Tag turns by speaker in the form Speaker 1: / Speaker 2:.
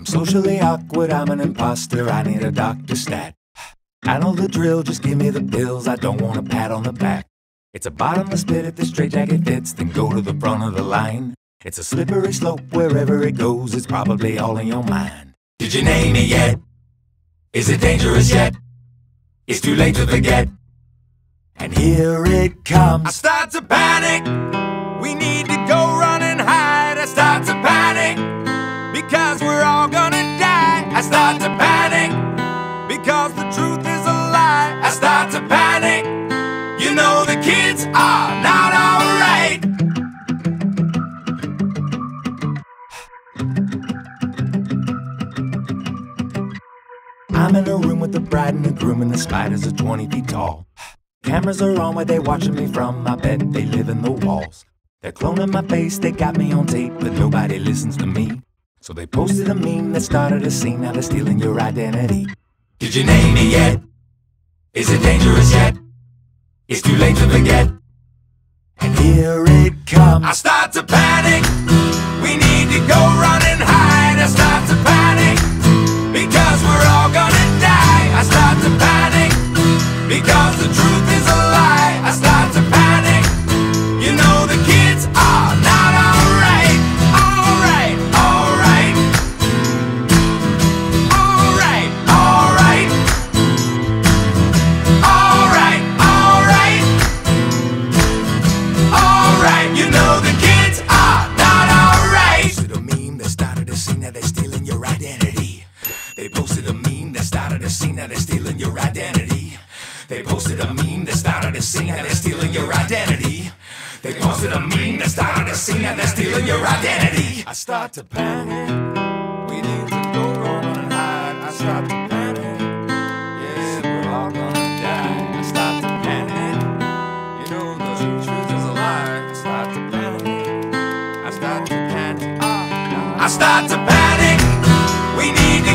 Speaker 1: I'm socially awkward, I'm an imposter, I need a doctor stat. I know the drill, just give me the pills, I don't want a pat on the back. It's a bottomless pit if the straitjacket fits, then go to the front of the line. It's a slippery slope wherever it goes, it's probably all in your mind. Did you name it yet? Is it dangerous yet? It's too late to forget. And here it comes. I start to panic. We need to go run because the truth is a lie. I start to panic. You know the kids are not alright. I'm in a room with the bride and the groom, and the spiders are 20 feet tall. Cameras are on where they watching me from. I bet they live in the walls. They're cloning my face, they got me on tape, but nobody listens to me. So they posted a meme that started a scene, now they're stealing your identity. Did you name it yet? Is it dangerous yet? It's too late to forget. And here it comes. I start to panic. We need to go run a scene that they're stealing your identity. They posted a meme that started a scene that they're stealing your identity. They posted a meme that started a scene that they're stealing your identity. I start to panic. We need to go run and hide. I start to panic. Yeah, we're all gonna die. I start to panic. You know the truth is a lie. I start to panic. I start to panic. Ah, I start to panic. We need to